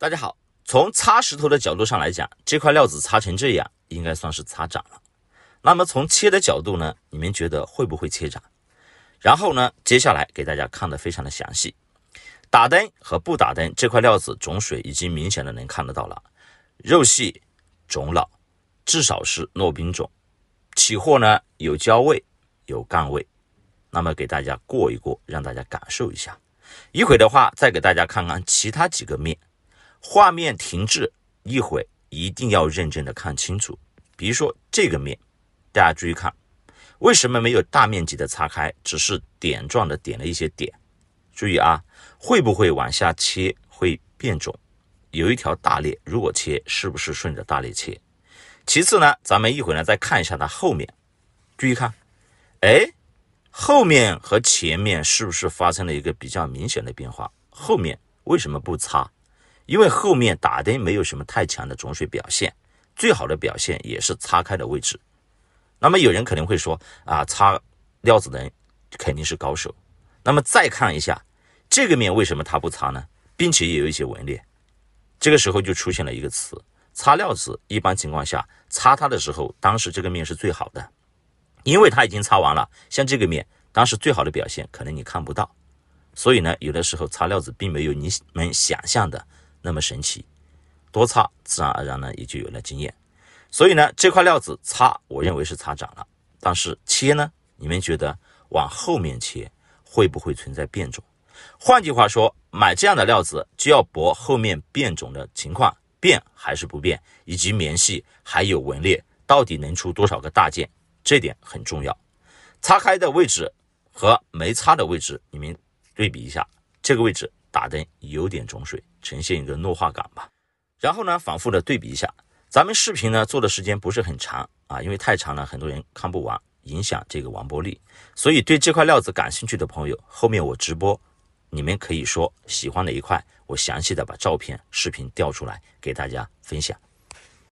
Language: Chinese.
大家好，从擦石头的角度上来讲，这块料子擦成这样，应该算是擦涨了。那么从切的角度呢，你们觉得会不会切涨？然后呢，接下来给大家看的非常的详细，打灯和不打灯，这块料子种水已经明显的能看得到了，肉细种老，至少是糯冰种，起货呢有焦味有干味。那么给大家过一过，让大家感受一下。一会的话，再给大家看看其他几个面。画面停滞，一会一定要认真的看清楚。比如说这个面，大家注意看，为什么没有大面积的擦开，只是点状的点了一些点？注意啊，会不会往下切会变种？有一条大裂，如果切，是不是顺着大裂切？其次呢，咱们一会呢再看一下它后面，注意看，哎，后面和前面是不是发生了一个比较明显的变化？后面为什么不擦？因为后面打灯没有什么太强的种水表现，最好的表现也是擦开的位置。那么有人可能会说啊，擦料子的人肯定是高手。那么再看一下这个面为什么他不擦呢？并且也有一些纹裂。这个时候就出现了一个词：擦料子。一般情况下擦它的时候，当时这个面是最好的，因为它已经擦完了。像这个面当时最好的表现可能你看不到，所以呢，有的时候擦料子并没有你们想象的。那么神奇，多擦自然而然呢也就有了经验，所以呢这块料子擦，我认为是擦涨了，但是切呢，你们觉得往后面切会不会存在变种？换句话说，买这样的料子就要博后面变种的情况变还是不变，以及棉细还有纹裂到底能出多少个大件，这点很重要。擦开的位置和没擦的位置，你们对比一下，这个位置。打灯有点种水，呈现一个糯化感吧。然后呢，反复的对比一下。咱们视频呢做的时间不是很长啊，因为太长了，很多人看不完，影响这个完播率。所以对这块料子感兴趣的朋友，后面我直播，你们可以说喜欢哪一块，我详细的把照片、视频调出来给大家分享。